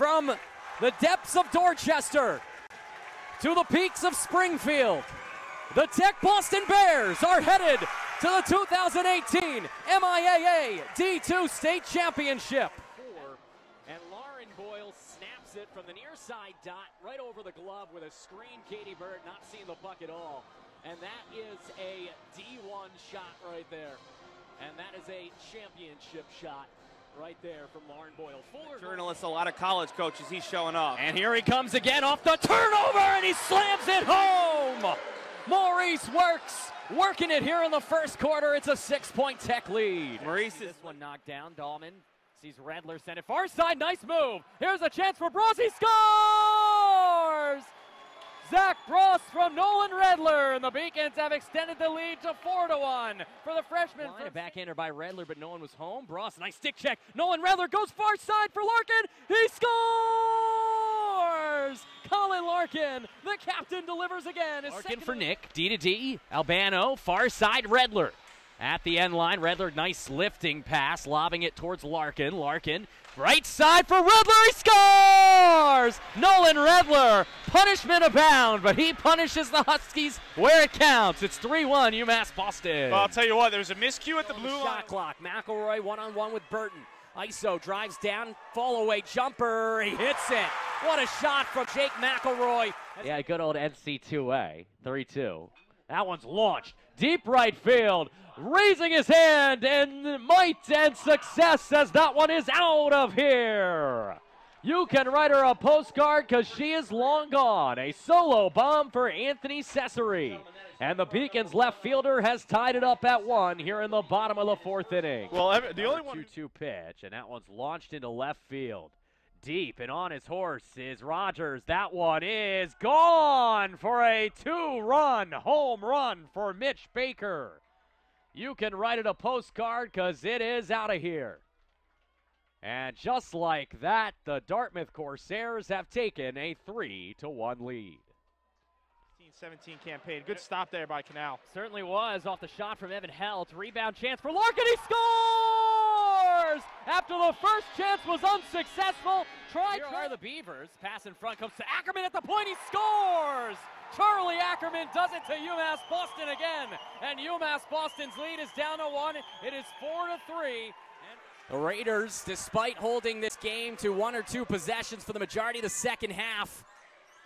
from the depths of Dorchester to the peaks of Springfield. The Tech Boston Bears are headed to the 2018 MIAA D2 State Championship. And Lauren Boyle snaps it from the near side dot right over the glove with a screen. Katie Bird not seeing the puck at all. And that is a D1 shot right there. And that is a championship shot right there from Lauren Boyle. Fuller Journalists, a lot of college coaches, he's showing off. and here he comes again off the turnover, and he slams it home. Maurice works, working it here in the first quarter. It's a six-point Tech lead. Maurice is this one knocked down. Dahlman sees Redler send it far side. Nice move. Here's a chance for Bross. He scores. Zach Bross from Nolan Redler, and the Beacons have extended the lead to four to one for the freshman. Line a backhander by Redler, but no one was home. Bross, nice stick check. Nolan Redler goes far side for Larkin. He scores. Colin Larkin, the captain, delivers again. Larkin for. Nick. D to D. Albano. Far side Redler. At the end line, Redler, nice lifting pass, lobbing it towards Larkin. Larkin, right side for Redler, he scores! Nolan Redler, punishment abound, but he punishes the Huskies where it counts. It's 3 1 UMass Boston. Well, I'll tell you what, there was a miscue at the On the blue line. shot clock. McElroy one on one with Burton. ISO drives down, fall away jumper. He hits it. What a shot from Jake McElroy. Yeah, good old NC2A, 3 2. That one's launched. Deep right field. Raising his hand and might and success as that one is out of here. You can write her a postcard because she is long gone. A solo bomb for Anthony Cesare. And the Beacons left fielder has tied it up at one here in the bottom of the fourth inning. Well, the only one. 2 2 pitch, and that one's launched into left field. Deep and on his horse is Rogers. That one is gone for a two run home run for Mitch Baker. You can write it a postcard because it is out of here. And just like that, the Dartmouth Corsairs have taken a 3 to 1 lead. 17 campaign. Good stop there by Canal. Certainly was off the shot from Evan Helt. Rebound chance for Larkin. He scores! After the first chance was unsuccessful. Try, Here are the Beavers. Pass in front comes to Ackerman at the point. He scores! Charlie Ackerman does it to UMass Boston again. And UMass Boston's lead is down to one. It is four to three. The Raiders, despite holding this game to one or two possessions for the majority of the second half,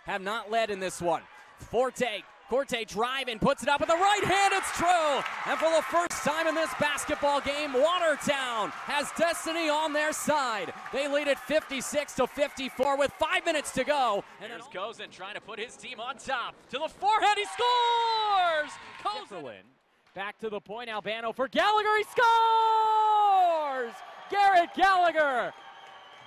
have not led in this one. Forte, Corte driving, puts it up with the right hand. It's true. And for the first time in this basketball game, Watertown has destiny on their side. They lead it 56 to 54 with five minutes to go. And there's Kozin trying to put his team on top. To the forehead, he scores. Kozin back to the point. Albano for Gallagher. He scores. Garrett Gallagher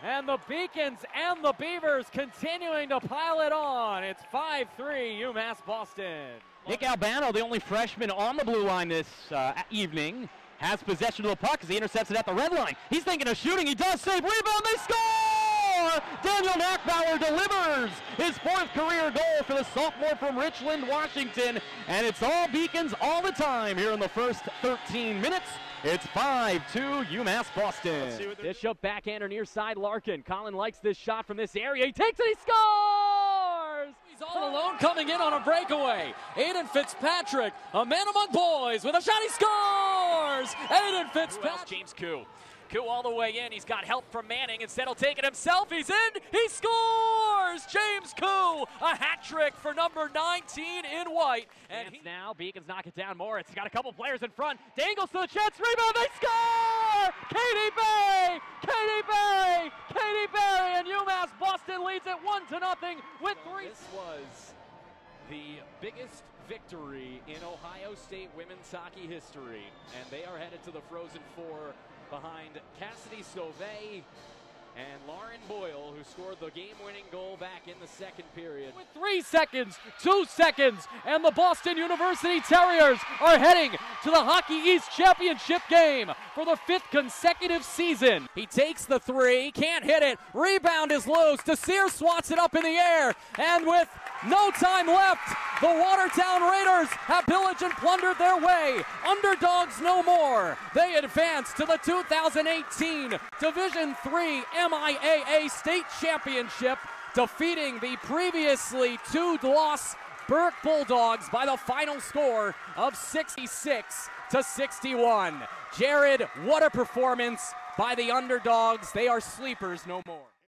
and the Beacons and the Beavers continuing to pile it on. It's 5 3 UMass Boston. Nick Albano, the only freshman on the blue line this uh, evening, has possession of the puck as he intercepts it at the red line. He's thinking of shooting. He does save. Rebound. They score! Daniel Knackbauer delivers his fourth career goal for the sophomore from Richland, Washington. And it's all Beacons all the time here in the first 13 minutes. It's 5-2 UMass Boston. see what they're Bishop backhander near side Larkin. Colin likes this shot from this area. He takes it. He scores! He's all alone coming in on a breakaway. Aiden Fitzpatrick, a man among boys with a shot. He scores! Aiden Fitzpatrick. James Koo. Koo all the way in. He's got help from Manning. Instead, he'll take it himself. He's in. He scores! James Koo, a hat trick for number 19 in white. And he- now, Beacons knock it down. Moritz He's got a couple players in front. Dangles to the chance. Rebound. They score! Katie Bay! Katie Bay! Katie Bay! And UMass Boston leads it one to nothing with three. This was the biggest victory in Ohio State women's hockey history. And they are headed to the Frozen Four behind Cassidy Sauvé and Lauren Boyle, who scored the game winning goal back in the second period. With three seconds, two seconds, and the Boston University Terriers are heading to the Hockey East Championship game for the fifth consecutive season. He takes the three, can't hit it. Rebound is loose. Desir swats it up in the air, and with no time left, The Watertown Raiders have pillaged and plundered their way. Underdogs no more. They advance to the 2018 Division III MIAA State Championship, defeating the previously two-loss Burke Bulldogs by the final score of 66 to 61. Jared, what a performance by the underdogs. They are sleepers no more.